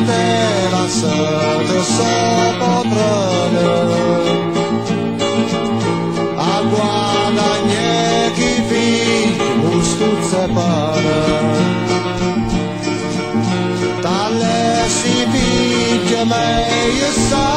te lasciato solo prove a guadagnare chi vi ustuzza pare tale si picchia meglio sai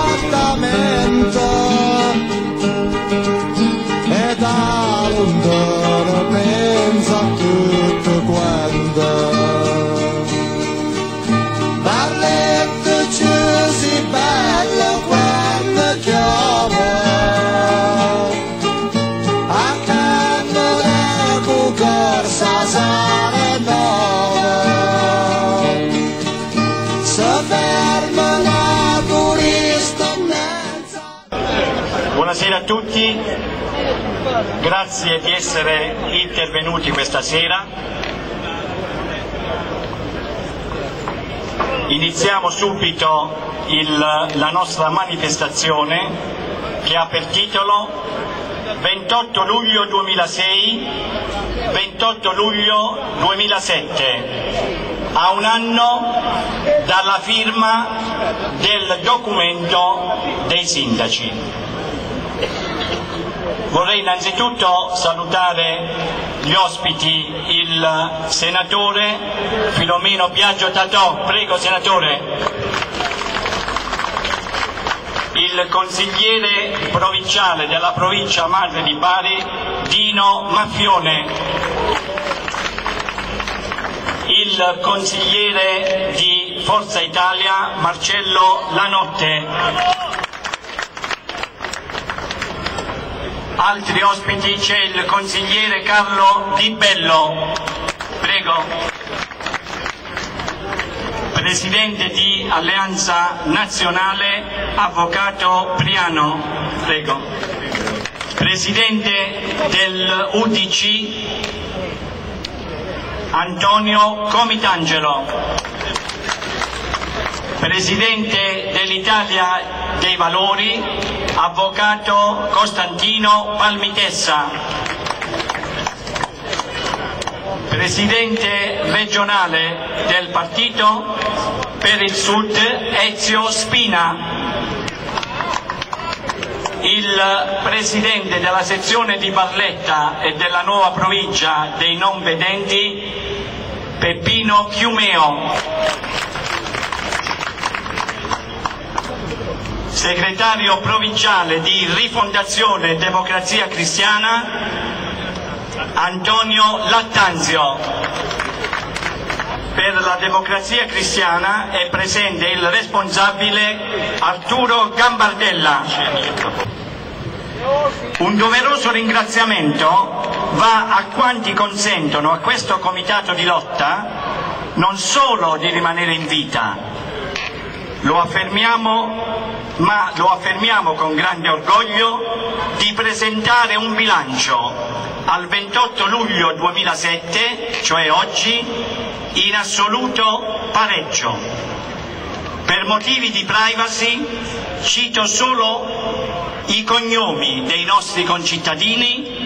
Buonasera a tutti, grazie di essere intervenuti questa sera. Iniziamo subito il- la nostra manifestazione che ha per titolo 28 luglio 2006, 28 luglio 2007, a un anno dalla firma del documento dei sindaci. Vorrei innanzitutto salutare gli ospiti, il senatore Filomeno Biagio Tatò, prego senatore, il consigliere provinciale della provincia madre di Bari Dino Maffione, il consigliere di Forza Italia Marcello Lanotte. Altri ospiti c'è il consigliere Carlo Di Bello. Prego. Presidente di Alleanza Nazionale, Avvocato Priano. Prego. Presidente del UDC, Antonio Comitangelo. Presidente dell'Italia dei Valori, Avvocato Costantino Palmitessa. Presidente regionale del Partito per il Sud, Ezio Spina. Il Presidente della sezione di Barletta e della nuova provincia dei non vedenti, Peppino Chiumeo. segretario provinciale di Rifondazione Democrazia Cristiana Antonio Lattanzio. Per la Democrazia Cristiana è presente il responsabile Arturo Gambardella. Un doveroso ringraziamento va a quanti consentono a questo comitato di lotta non solo di rimanere in vita, lo affermiamo, ma lo affermiamo con grande orgoglio, di presentare un bilancio al 28 luglio 2007, cioè oggi, in assoluto pareggio. Per motivi di privacy cito solo i cognomi dei nostri concittadini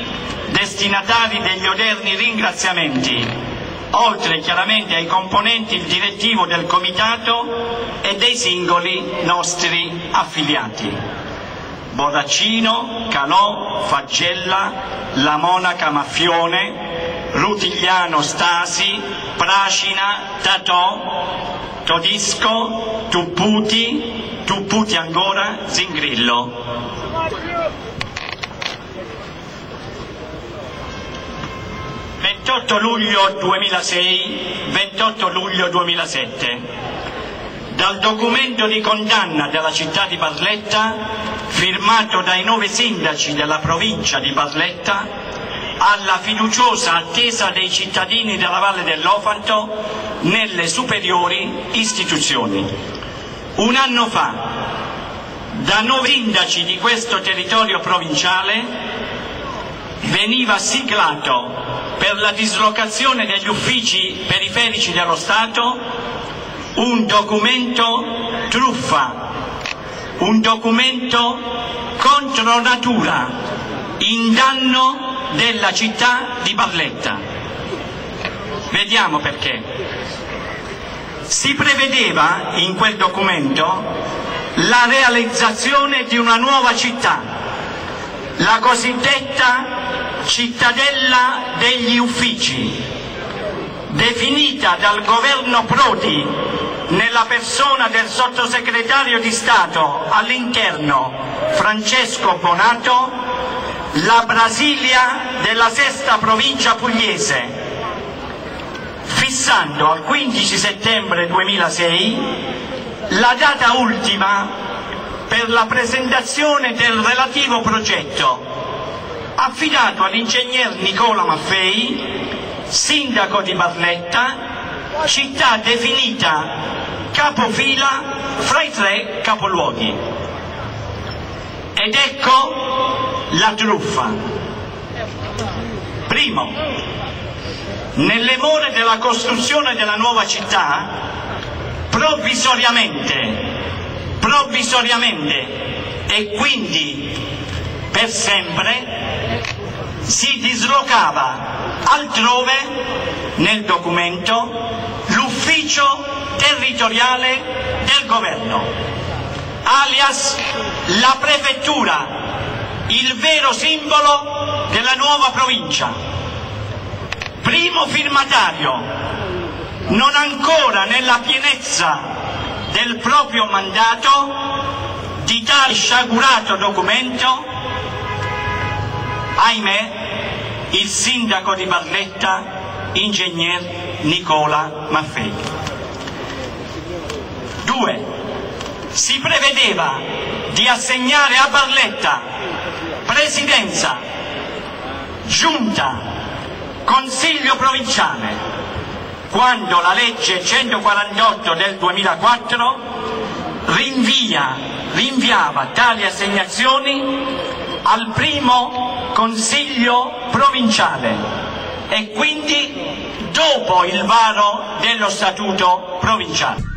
destinatari degli odierni ringraziamenti oltre chiaramente ai componenti il direttivo del comitato e dei singoli nostri affiliati. Boraccino, Calò, Faggella, La Monaca Maffione, Rutigliano Stasi, Pracina, Tatò, Todisco, Tupputi, Tupputi ancora, Zingrillo. 28 luglio 2006, 28 luglio 2007. Dal documento di condanna della città di Barletta, firmato dai nove sindaci della provincia di Barletta, alla fiduciosa attesa dei cittadini della Valle dell'Ofanto nelle superiori istituzioni. Un anno fa, da nove sindaci di questo territorio provinciale, veniva siglato per la dislocazione degli uffici periferici dello Stato un documento truffa, un documento contro natura, in danno della città di Barletta. Vediamo perché. Si prevedeva in quel documento la realizzazione di una nuova città, la cosiddetta cittadella degli uffici, definita dal governo Prodi nella persona del sottosegretario di Stato all'interno Francesco Bonato, la Brasilia della sesta provincia pugliese, fissando al 15 settembre 2006 la data ultima per la presentazione del relativo progetto affidato all'ingegner Nicola Maffei, sindaco di Barletta, città definita capofila fra i tre capoluoghi. Ed ecco la truffa. Primo, nelle more della costruzione della nuova città, provvisoriamente, provvisoriamente e quindi per sempre, si dislocava altrove nel documento l'ufficio territoriale del governo, alias la prefettura, il vero simbolo della nuova provincia. Primo firmatario, non ancora nella pienezza del proprio mandato, di tale sciagurato documento, ahimè, il sindaco di Barletta, ingegner Nicola Maffei. Due, si prevedeva di assegnare a Barletta presidenza, giunta, consiglio provinciale, quando la legge 148 del 2004 rinvia, rinviava tali assegnazioni al primo consiglio provinciale e quindi dopo il varo dello statuto provinciale.